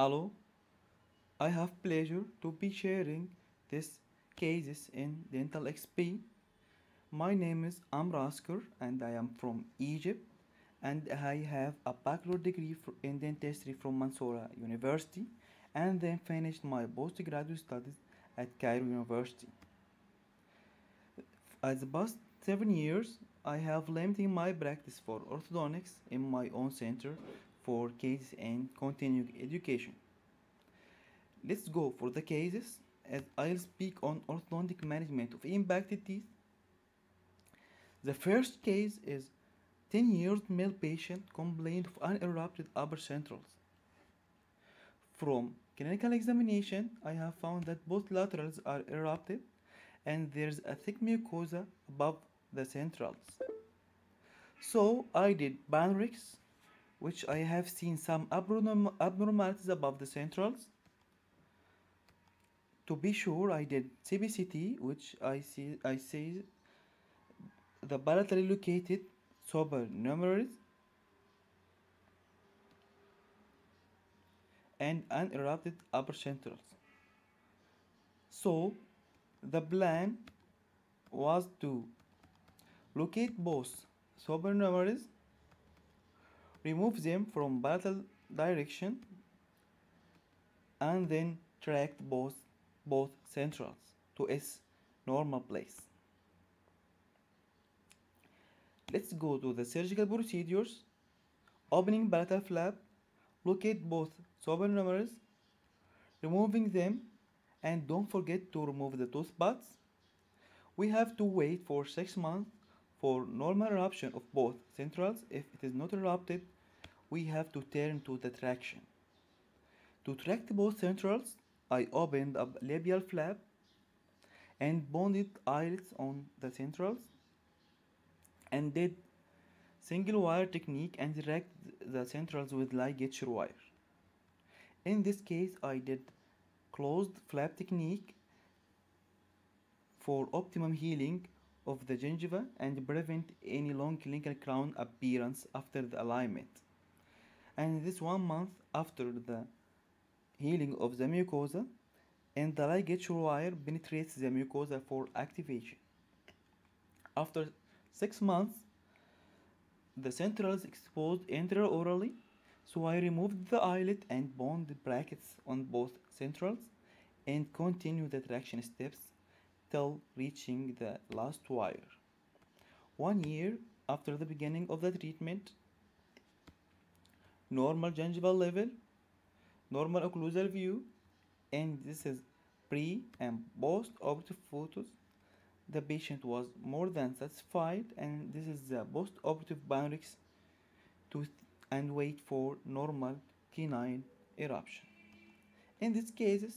Hello, I have pleasure to be sharing these cases in Dental XP. My name is Amr Asker and I am from Egypt and I have a bachelor degree in dentistry from Mansoura University and then finished my postgraduate studies at Cairo University. As the past seven years, I have limited my practice for orthodontics in my own center for cases and continuing education. Let's go for the cases as I'll speak on orthodontic management of impacted teeth. The first case is 10 years male patient complained of unerupted upper centrals. From clinical examination, I have found that both laterals are erupted and there's a thick mucosa above the centrals. So I did Panorex, which I have seen some abnorm- abnormalities above the centrals. To be sure, I did CBCT, which I see I see the bilaterally located supernumeraries and unerupted upper centrals. So the plan was to locate both supernumeraries, remove them from palatal direction, and then track both both centrals to its normal place. Let's go to the surgical procedures. Opening bilateral flap, locate both supernumeraries, removing them, and don't forget to remove the tooth buds. We have to wait for 6 months for normal eruption of both centrals. If it is not erupted, we have to turn to the traction. To tract both centrals, I opened a labial flap and bonded eyelets on the centrals and did single wire technique and direct the centrals with ligature wire. In this case, I did closed flap technique for optimum healing of the gingiva and prevent any long clinical crown appearance after the alignment. And this one month after the healing of the mucosa and the ligature wire penetrates the mucosa for activation. After six months, the centrals exposed intraorally, so I removed the eyelet and bond brackets on both centrals and continue the traction steps till reaching the last wire. One year after the beginning of the treatment, normal gingival level, normal occlusal view, and this is pre and post operative photos. The patient was more than satisfied, and this is the post operative Panorex to and wait for normal canine eruption. In these cases,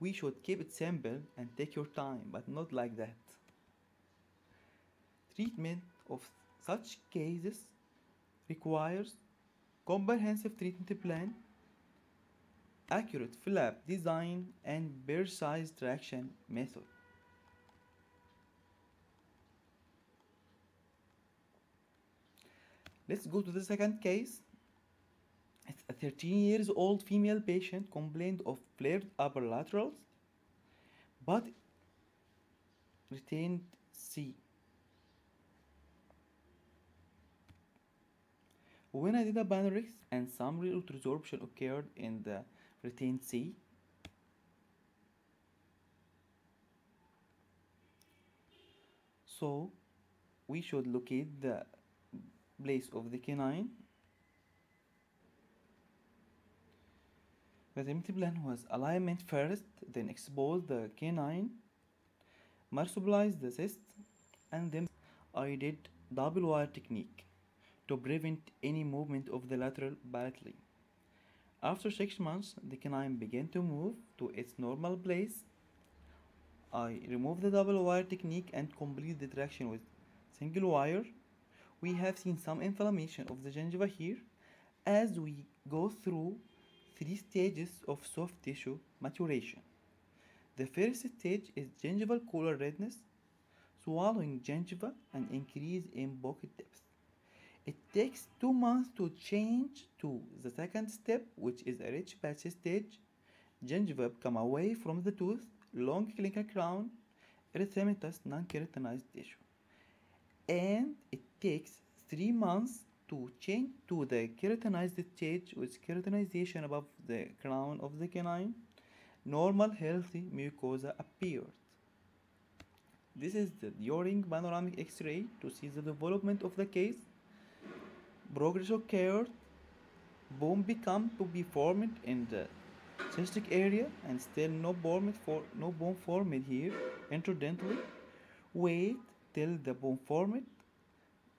we should keep it simple and take your time, but not like that. Treatment of such cases requires comprehensive treatment plan, accurate flap design, and precise traction method. Let's go to the second case. A 13 years old female patient complained of flared upper laterals but retained C. When I did a Panorex and some real resorption occurred in the retained C, so we should locate the place of the canine. The remedy plan was alignment first, then expose the canine, marsupialize the cyst, and then I did double wire technique to prevent any movement of the lateral palatally. After six months, the canine began to move to its normal place. I removed the double wire technique and complete the traction with single wire. We have seen some inflammation of the gingiva here as we go through three stages of soft tissue maturation. The first stage is gingival color redness, swallowing gingiva and increase in pocket depth. It takes two months to change to the second step, which is a rich patch stage. Gingiva come away from the tooth, long clinical crown, erythematous non-keratinized tissue. And it takes three months to change to the keratinized stage with keratinization above the crown of the canine. Normal healthy mucosa appeared. This is the during panoramic x-ray to see the development of the case. Progress occurred. Bone become to be formed in the cystic area and still no bone for no bone formed here interdentally. Wait till the bone formed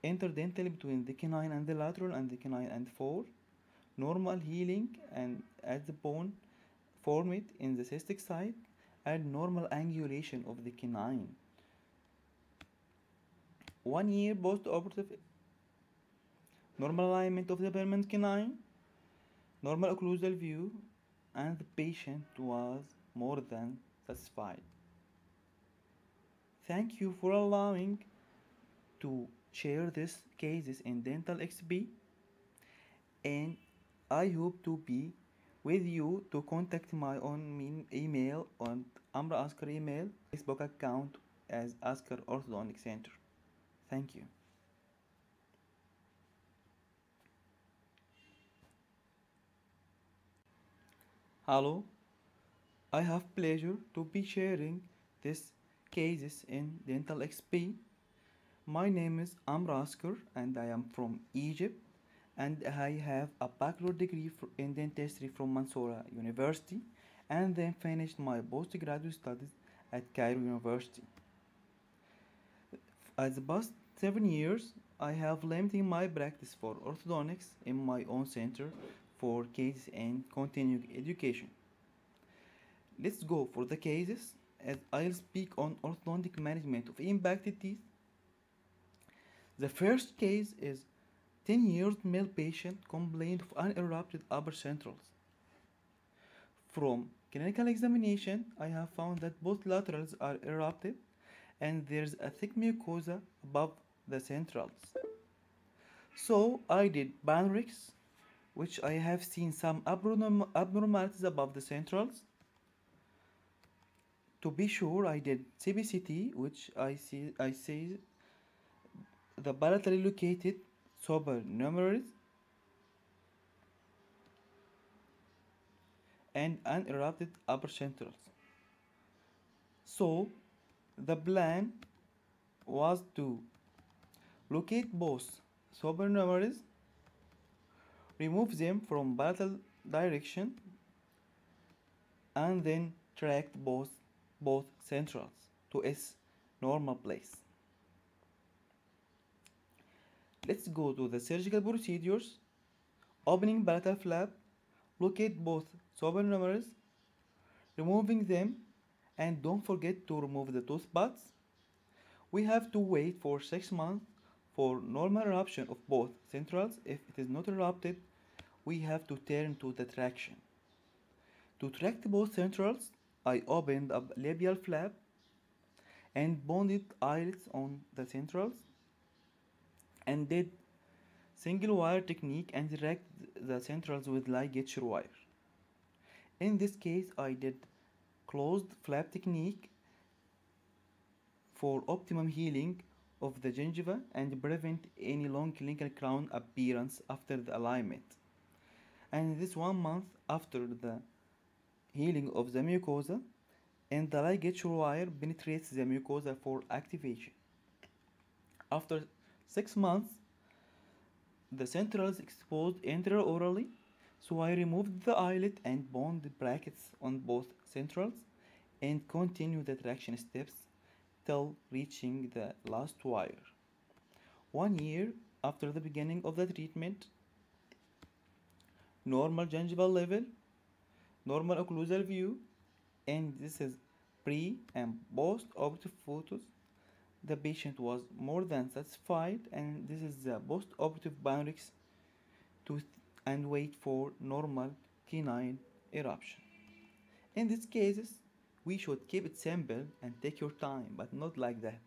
interdentally between the canine and the lateral and the canine and four. Normal healing and as the bone formed in the cystic side and normal angulation of the canine. One year post-operative normal alignment of the permanent canine, normal occlusal view, and the patient was more than satisfied. Thank you for allowing to share these cases in Dental XP and I hope to be with you to contact my own email on Amra Asker email Facebook account as Asker Orthodontic Center. Thank you. Hello, I have pleasure to be sharing these cases in Dental XP. My name is Amr Asker and I am from Egypt and I have a bachelor degree in dentistry from Mansoura University and then finished my postgraduate studies at Cairo University. As the past seven years, I have limited my practice for orthodontics in my own center for cases and continuing education. Let's go for the cases as I'll speak on orthodontic management of impacted teeth. The first case is 10 years male patient complained of unerupted upper centrals. From clinical examination, I have found that both laterals are erupted and there's a thick mucosa above the centrals. So I did Panorex which I have seen some abnormalities above the centrals. To be sure, I did CBCT, which I see I see the bilaterally located supernumeraries and unerupted upper centrals. So, the plan was to locate both supernumeraries remove them from palatal direction and then track both both centrals to its normal place. Let's go to the surgical procedures. Opening palatal flap, locate both supernumeraries, removing them, and don't forget to remove the tooth buds. We have to wait for 6 months for normal eruption of both centrals, if it is not erupted, we have to turn to the traction. To tract both centrals, I opened a labial flap and bonded eyelets on the centrals and did single wire technique and direct the centrals with ligature wire. In this case, I did closed flap technique for optimum healing of the gingiva and prevent any long clinical crown appearance after the alignment. And this one month after the healing of the mucosa and the ligature wire penetrates the mucosa for activation. After six months, the centrals exposed intraorally, so I removed the eyelet and bond the brackets on both centrals and continue the traction steps till reaching the last wire. One year after the beginning of the treatment, normal gingival level, normal occlusal view, and this is pre and post operative photos. The patient was more than satisfied, and this is the post operative Panorex tooth and wait for normal canine eruption. In these cases, we should keep it simple and take your time, but not like that.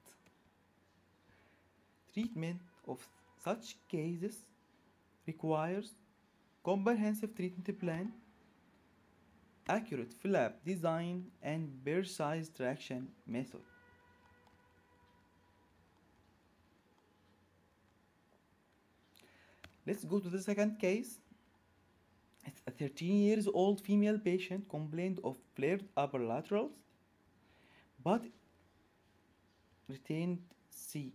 Treatment of Such cases requires comprehensive treatment plan, accurate flap design, and precise traction method. Let's go to the second case. It's A 13 years old female patient complained of flared upper laterals but retained C.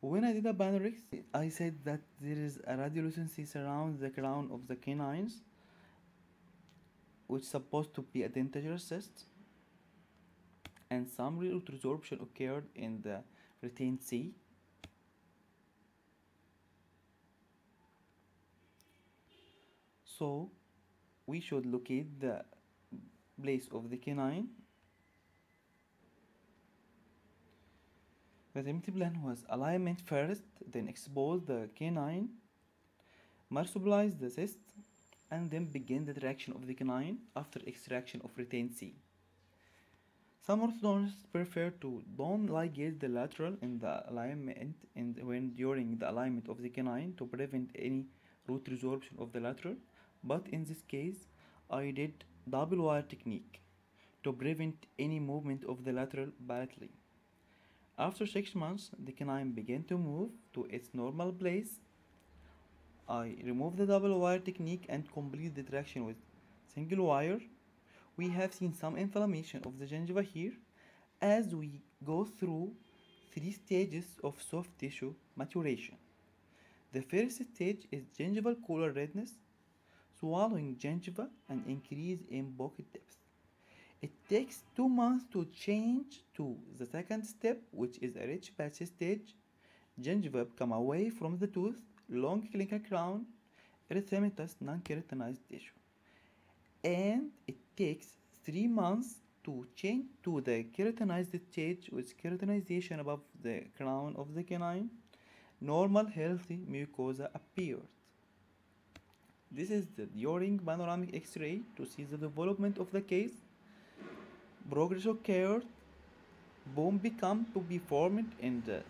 When I did a Panorex, I said that there is a radiolucency around the crown of the canines, which is supposed to be a dentigerous cyst, and some resorption occurred in the retained C. So we should locate the place of the canine. The remedy plan was alignment first, then expose the canine, marsupialize the cyst, and then begin the traction of the canine after extraction of retained C. Some orthodontists prefer to don't ligate the lateral in the alignment and when during the alignment of the canine to prevent any root resorption of the lateral but in this case I did double wire technique to prevent any movement of the lateral palatally. After 6 months the canine began to move to its normal place. I removed the double wire technique and complete the traction with single wire. We have seen some inflammation of the gingiva here as we go through three stages of soft tissue maturation. The first stage is gingival color redness swallowing gingiva and increase in pocket depth. It takes two months to change to the second step, which is a rich patch stage. Gingiva come away from the tooth, long clinical crown, erythematous non-keratinized tissue. And takes three months to change to the keratinized stage with keratinization above the crown of the canine. Normal healthy mucosa appeared. This is the during panoramic x-ray to see the development of the case. Progress occurred, bone become to be formed in the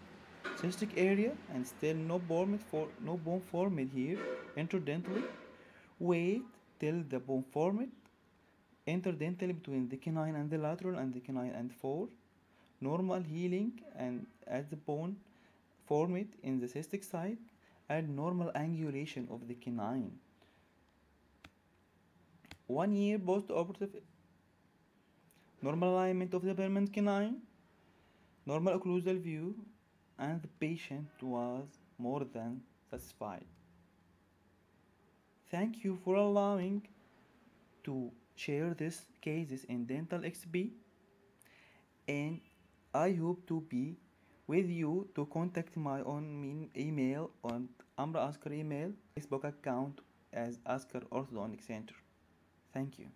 cystic area and still no bone for no bone formed here interdentally. Wait till the bone formed interdentally between the canine and the lateral and the canine and four. Normal healing and as the bone formed in the cystic side and normal angulation of the canine one year post-operative normal alignment of the permanent canine, normal occlusal view, and the patient was more than satisfied. Thank you for allowing to share these cases in Dental XP and I hope to be with you to contact my own email on Amra Asker email Facebook account as Asker Orthodontic Center. Thank you.